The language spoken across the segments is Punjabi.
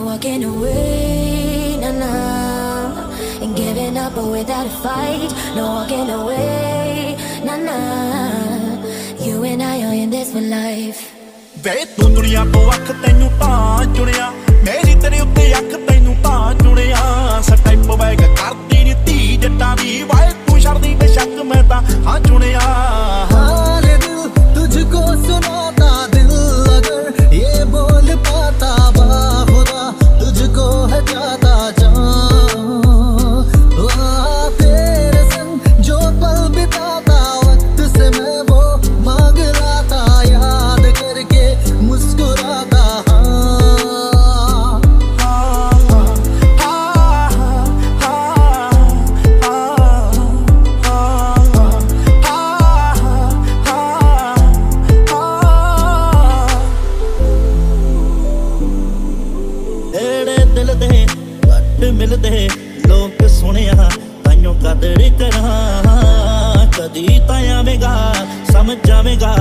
Walking away, nah nah, and giving up without a fight. No walking away, nah nah. You and I are in this for life. ਵੇ ਤੂੰ ਦੁਨੀਆ ਤੋਂ ਅੱਖ ਤੈਨੂੰ ਤਾਂ ਚੁਣਿਆ ਮੇਰੀ ਤੇਰੇ ਉੱਤੇ ਅੱਖ ਤੈਨੂੰ ਤਾਂ ਚੁਣਿਆ ਸਟੈਪ ਬੈਗ ਕਰਦੀ ਨੀ ਧੀ ਜੱਟਾਂ ਦੀ ਵਾਏ ਤੂੰ ਛੱਡਦੀ ਬੇਸ਼ੱਕ ਮੈਂ ਤਾਂ ਹਾਂ ਚੁਣਿਆ ਉਹ ਜ਼ਿਆਦਾ ਜਾਣ ਮਿਲਦੇ ਲੋਕ ਸੁਣਿਆ, ਤਾਈਓ ਕਦਰ ਕਰਾਂ, ਕਦੀ ਤਾਂ ਆਵੇਗਾ ਸਮਝ ਜਾਵੇਗਾ,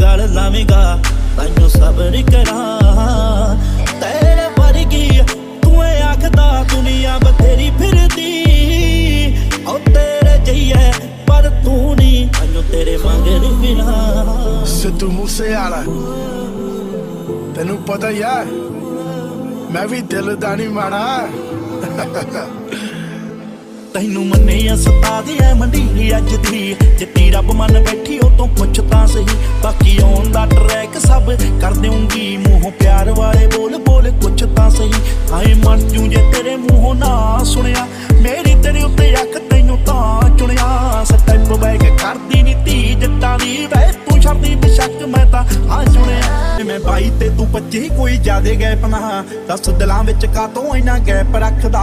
ਗਲ ਲਾਵੇਗਾ, ਤਾਈਓ ਸਬਰ ਕਰਾਂ। ਤੇਰੇ ਵਰਗੀ ਤੂੰ ਏ ਆਖਦਾ, ਦੁਨੀਆ ਬਥੇਰੀ ਫਿਰਦੀ। ਉਹ ਤੇਰੇ ਜਈਏ, ਪਰ ਤੂੰ ਨਹੀਂ ਤਾਈਓ ਤੇਰੇ ਮੰਗਰ ਫਿਰਾਂ। ਸਿੱਧੂ ਮੂਸੇਵਾਲਾ, ਤੈਨੂੰ ਪਤਾ ਹੀ ਆ, ਮੈਂ ਵੀ ਦਿਲ ਦਾ ਨਹੀਂ ਮਾਣਾ ਤੈਨੂੰ ਮੰਨੇ ਸਤਾ ਦੀ ਐ ਮੰਡੀ ਅੱਜ ਦੀ ਜਿੱਤੀ ਰੱਬ ਮੰਨ ਬੈਠੀ 25 ਕੋਈ ਜਿਆਦੇ ਗੈਪ ਨਾ ਦਸ ਦਿਲਾਂ ਵਿੱਚ ਕਾਤੋਂ ਇੰਨਾ ਗੈਪ ਰੱਖਦਾ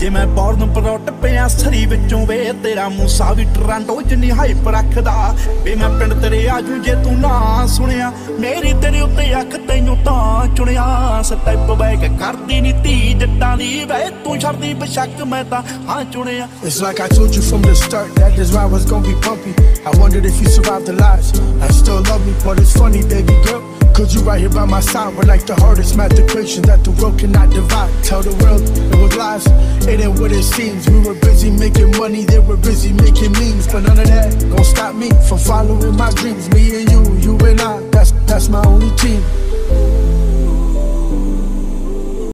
ਜੇ ਮੈਂ ਬੌਰਨ ਪਰੋਟ ਪਿਆ ਸਰੀ ਵਿੱਚੋਂ ਵੇ ਤੇਰਾ ਮੂਸਾ ਵੀ ਟਰਾਂਟੋ ਜਿੰਨੀ ਹਾਈਪ ਰੱਖਦਾ ਵੇ ਮੈਂ ਪਿੰਡ ਤੇਰੇ ਆਜੂ ਜੇ ਤੂੰ ਨਾ ਸੁਣਿਆ ਮੇਰੀ ਤੇਰੇ ਉੱਤੇ ਅੱਖ ਤੈਨੂੰ ਤਾਂ ਚੁਣਿਆ ਸਟੈਪ ਬੈਕ ਕਰਦੀ ਨੀ ਧੀ ਜੱਟਾਂ ਦੀ ਵੇ ਤੂੰ ਛੱਡਦੀ ਬੇਸ਼ੱਕ ਮੈਂ ਤਾਂ ਹਾਂ ਚੁਣਿਆ It's like I told you from the start that this ride was gonna be bumpy. I wondered if you survived the lies and still love me, but it's funny, baby girl. You right here by my side. We're like the hardest math equation that the world cannot divide. Tell the world it was lies, it ain't what it seems. We were busy making money, they were busy making memes. But none of that gonna stop me from following my dreams. Me and you,